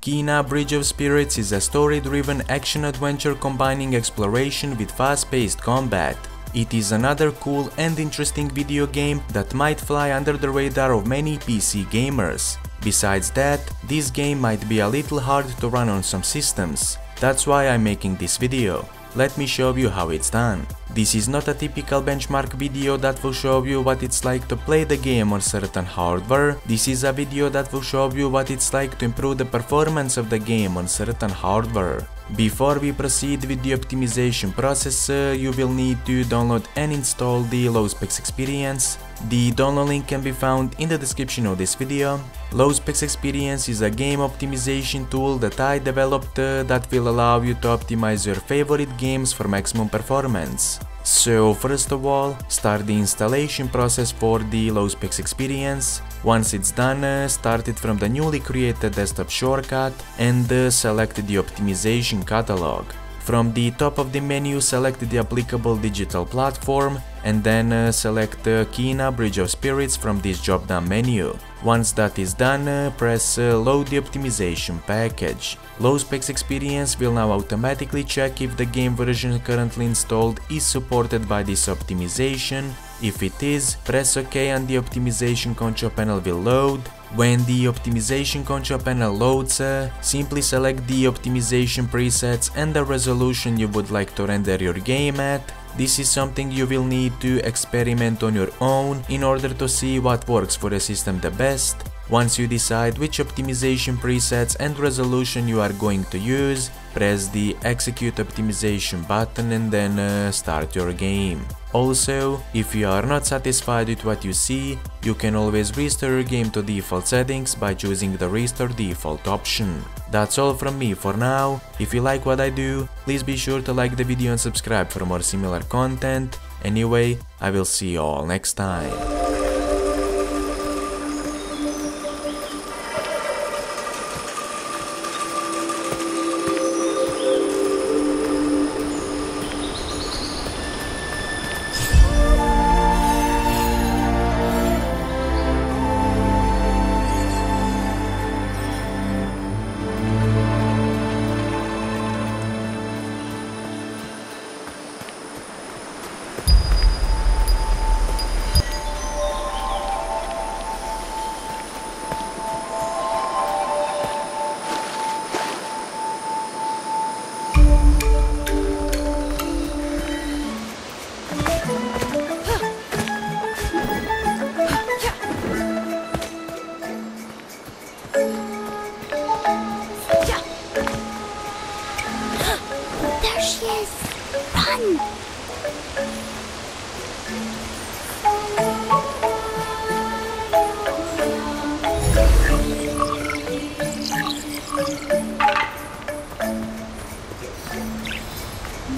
Kena Bridge of Spirits is a story-driven action-adventure combining exploration with fast-paced combat. It is another cool and interesting video game that might fly under the radar of many PC gamers. Besides that, this game might be a little hard to run on some systems. That's why I'm making this video. Let me show you how it's done. This is not a typical benchmark video that will show you what it's like to play the game on certain hardware. This is a video that will show you what it's like to improve the performance of the game on certain hardware. Before we proceed with the optimization process, uh, you will need to download and install the Low Specs Experience. The download link can be found in the description of this video. Low Specs Experience is a game optimization tool that I developed uh, that will allow you to optimize your favorite games for maximum performance. So first of all, start the installation process for the Low Specs Experience. Once it's done, uh, start it from the newly created desktop shortcut and uh, select the optimization catalog. From the top of the menu, select the applicable digital platform and then uh, select uh, Kena Bridge of Spirits from this drop-down menu. Once that is done, uh, press uh, load the optimization package. Low Specs Experience will now automatically check if the game version currently installed is supported by this optimization. If it is, press OK and the optimization control panel will load. When the optimization control panel loads, uh, simply select the optimization presets and the resolution you would like to render your game at. This is something you will need to experiment on your own in order to see what works for the system the best. Once you decide which optimization presets and resolution you are going to use, press the execute optimization button and then uh, start your game. Also, if you are not satisfied with what you see, you can always restore your game to default settings by choosing the restore default option. That's all from me for now. If you like what I do, please be sure to like the video and subscribe for more similar content. Anyway, I will see you all next time. she is. Run!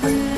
Thank